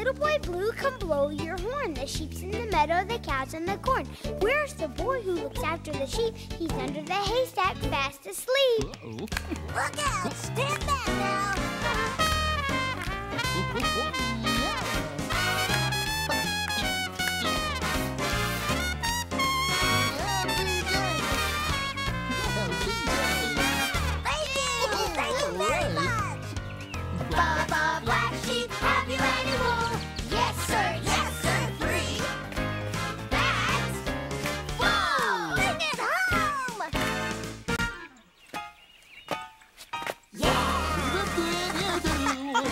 little boy blue, come blow your horn. The sheep's in the meadow, the cow's in the corn. Where's the boy who looks after the sheep? He's under the haystack, fast asleep. Uh-oh. Look out! Stand back now!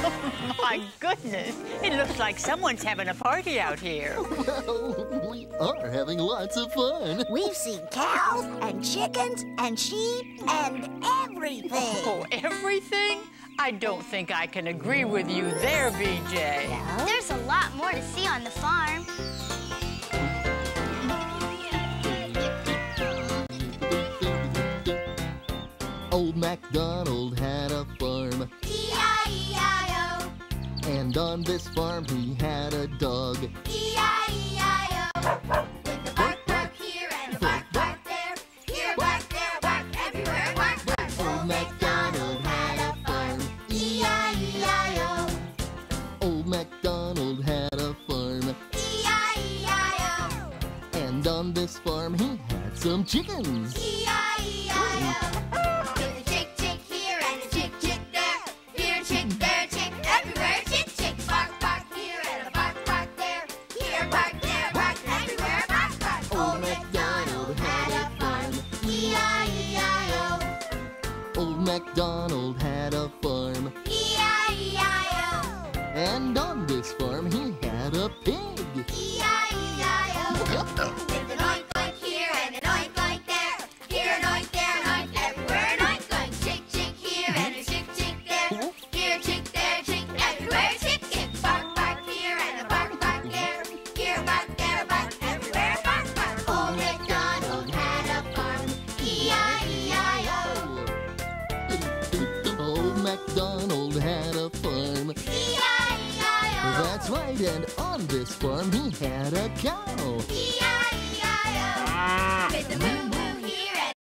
My goodness, it looks like someone's having a party out here. Well, we are having lots of fun. We've seen cows and chickens and sheep and everything. Oh, everything? I don't think I can agree with you there, BJ. There's a lot more to see on the farm. Old MacDonald had a farm, E-I-E-I-O, and on this farm he had a dog. E-I-E-I-O. With a bark, bark here and a bark, bark there. Here, bark, there, bark, everywhere, bark, bark. Old MacDonald had a farm. E-I-E-I-O, Old MacDonald had a farm, E-I-E-I-O, and on this farm he had some chickens. E-I-E-I-O. MacDonald had a farm, E-I-E-I-O, and on this farm he had a pig. E-I-E-I-O. That's right, and on this farm he had a cow. Moo